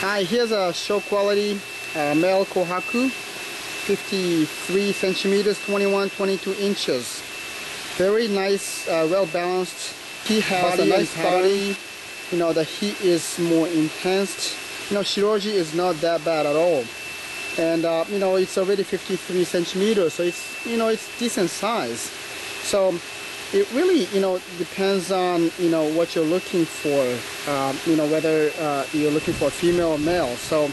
Hi, here's a show quality uh, male Kohaku, 53 centimeters, 21, 22 inches. Very nice, uh, well balanced. He has body a nice body. You know, the heat is more intense. You know, Shiroji is not that bad at all. And, uh, you know, it's already 53 centimeters, so it's, you know, it's decent size. So it really, you know, depends on, you know, what you're looking for, um, you know, whether uh, you're looking for female or male. So